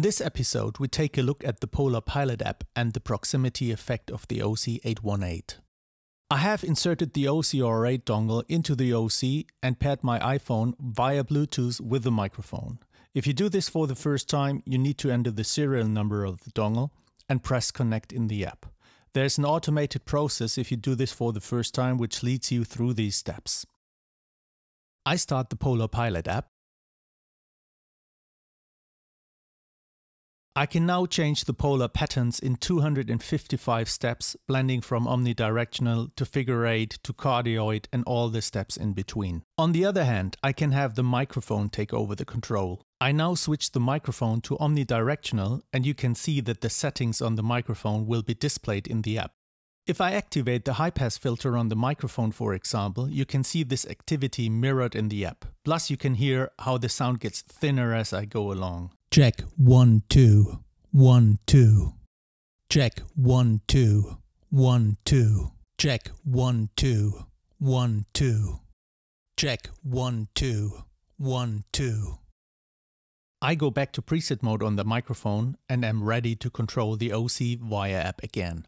this episode, we take a look at the Polar Pilot app and the proximity effect of the OC818. I have inserted the OCR8 dongle into the OC and paired my iPhone via Bluetooth with the microphone. If you do this for the first time, you need to enter the serial number of the dongle and press connect in the app. There's an automated process if you do this for the first time which leads you through these steps. I start the Polar Pilot app I can now change the polar patterns in 255 steps, blending from omnidirectional to figure eight to cardioid and all the steps in between. On the other hand, I can have the microphone take over the control. I now switch the microphone to omnidirectional and you can see that the settings on the microphone will be displayed in the app. If I activate the high pass filter on the microphone for example, you can see this activity mirrored in the app. Plus you can hear how the sound gets thinner as I go along. Check one, two, one, two. Check one, two, one, two. Check one, two, one, two. Check one, two, one, two. I go back to preset mode on the microphone and am ready to control the OC via app again.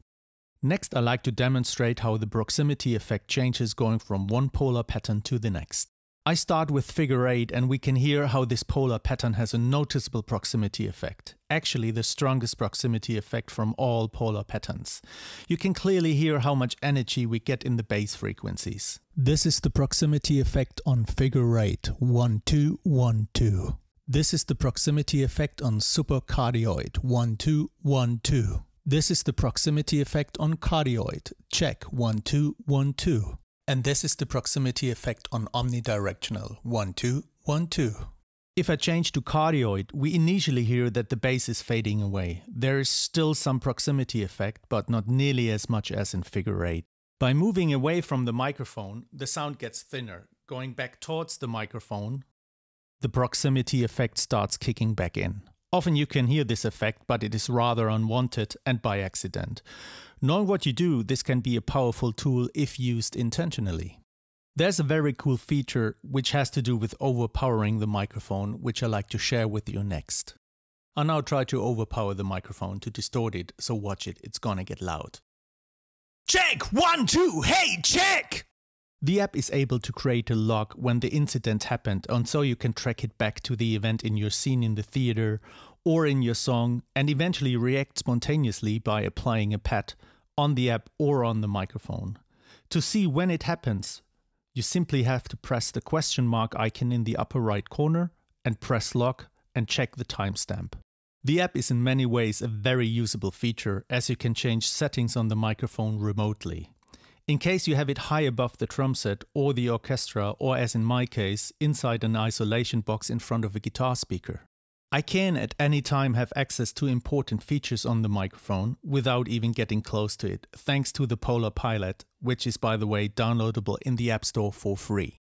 Next I like to demonstrate how the proximity effect changes going from one polar pattern to the next. I start with figure 8 and we can hear how this polar pattern has a noticeable proximity effect. Actually the strongest proximity effect from all polar patterns. You can clearly hear how much energy we get in the bass frequencies. This is the proximity effect on figure 8, 1 2 1 2. This is the proximity effect on supercardioid, 1 2 1 2. This is the proximity effect on cardioid, check 1 2 1 2. And this is the proximity effect on omnidirectional 1 2 1 2. If I change to cardioid, we initially hear that the bass is fading away. There is still some proximity effect, but not nearly as much as in figure 8. By moving away from the microphone, the sound gets thinner. Going back towards the microphone, the proximity effect starts kicking back in. Often you can hear this effect, but it is rather unwanted and by accident. Knowing what you do, this can be a powerful tool if used intentionally. There's a very cool feature which has to do with overpowering the microphone, which I like to share with you next. I'll now try to overpower the microphone to distort it, so watch it, it's gonna get loud. Check! One, two, hey, check! The app is able to create a log when the incident happened and so you can track it back to the event in your scene in the theater or in your song and eventually react spontaneously by applying a pad on the app or on the microphone. To see when it happens, you simply have to press the question mark icon in the upper right corner and press log and check the timestamp. The app is in many ways a very usable feature as you can change settings on the microphone remotely. In case you have it high above the drum set or the orchestra, or as in my case, inside an isolation box in front of a guitar speaker. I can at any time have access to important features on the microphone without even getting close to it, thanks to the Polar Pilot, which is by the way downloadable in the App Store for free.